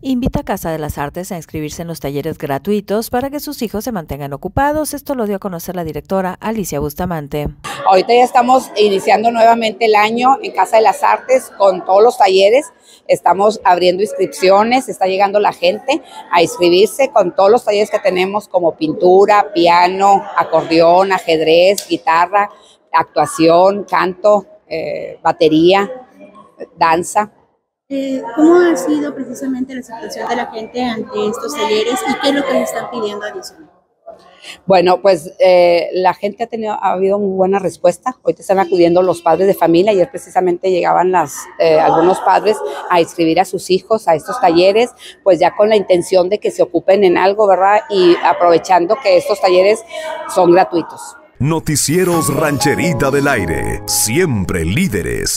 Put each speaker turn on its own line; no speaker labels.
invita a Casa de las Artes a inscribirse en los talleres gratuitos para que sus hijos se mantengan ocupados. Esto lo dio a conocer la directora Alicia Bustamante.
Ahorita ya estamos iniciando nuevamente el año en Casa de las Artes con todos los talleres. Estamos abriendo inscripciones, está llegando la gente a inscribirse con todos los talleres que tenemos como pintura, piano, acordeón, ajedrez, guitarra, actuación, canto, eh, batería, danza.
Eh, ¿Cómo ha sido precisamente la aceptación de la gente ante estos talleres y qué es lo que les están pidiendo adicional?
Bueno, pues eh, la gente ha tenido, ha habido muy buena respuesta. Hoy te están acudiendo los padres de familia. Ayer precisamente llegaban las, eh, algunos padres a inscribir a sus hijos a estos talleres, pues ya con la intención de que se ocupen en algo, ¿verdad? Y aprovechando que estos talleres son gratuitos.
Noticieros Rancherita del Aire, siempre líderes.